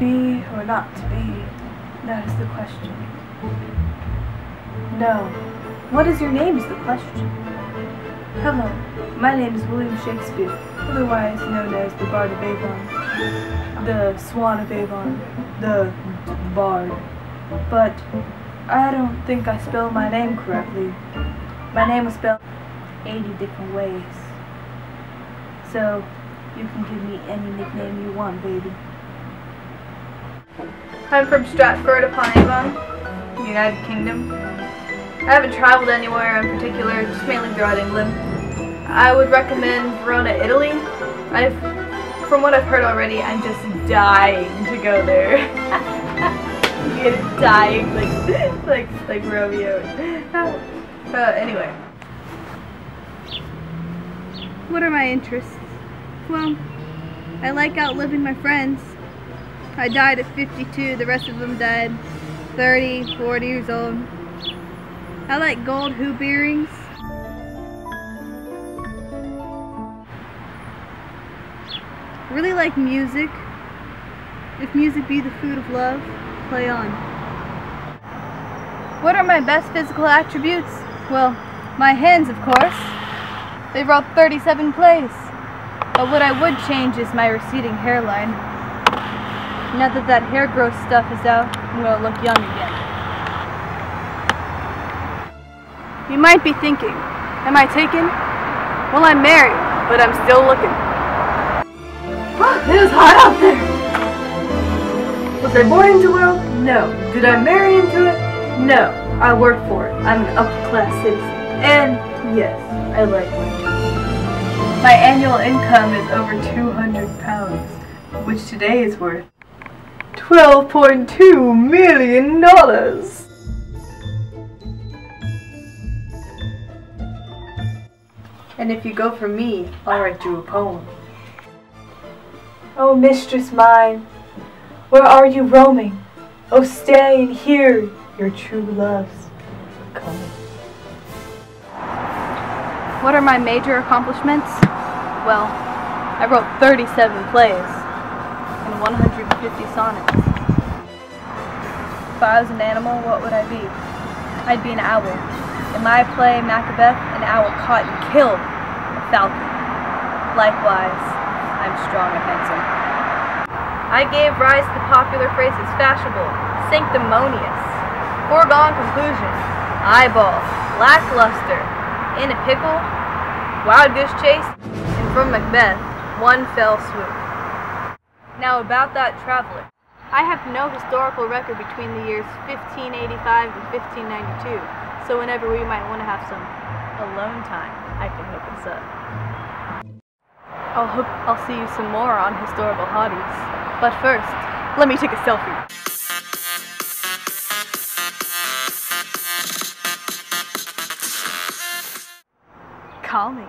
be or not to be? That is the question. No. What is your name is the question. Hello, my name is William Shakespeare, otherwise known as the Bard of Avon, the Swan of Avon, the Bard. But I don't think I spelled my name correctly. My name was spelled 80 different ways. So, you can give me any nickname you want, baby. I'm from Stratford upon Avon, United Kingdom. I haven't traveled anywhere in particular, just mainly throughout England. I would recommend Verona, Italy. I've, from what I've heard already, I'm just dying to go there. Dying like, like, like Romeo. Uh, anyway. What are my interests? Well, I like outliving my friends. I died at 52, the rest of them died 30, 40 years old. I like gold hoop earrings. Really like music. If music be the food of love, play on. What are my best physical attributes? Well, my hands, of course. They wrote 37 plays. But what I would change is my receding hairline. Now that that hair growth stuff is out, I'm gonna look young again. You might be thinking, am I taken? Well, I'm married, but I'm still looking. It was hot out there! Was I born into world? No. Did I marry into it? No. I work for it. I'm an upper-class citizen. And, yes, I like my job. My annual income is over 200 pounds, which today is worth $12.2 million. And if you go for me, I'll write you a poem. Oh, mistress mine, where are you roaming? Oh, stay and hear your true love's coming. What are my major accomplishments? Well, I wrote 37 plays and 150 sonnets. If I was an animal, what would I be? I'd be an owl. In my play, Macbeth, an owl caught and killed a falcon. Likewise, I'm strong and handsome. I gave rise to the popular phrases fashionable, sanctimonious, foregone conclusion, eyeball, lackluster, in a pickle, wild goose chase, and from Macbeth, one fell swoop. Now about that traveler. I have no historical record between the years 1585 and 1592, so whenever we might want to have some alone time, I can hook us up. I'll hope I'll see you some more on historical hotties. But first, let me take a selfie. Call me.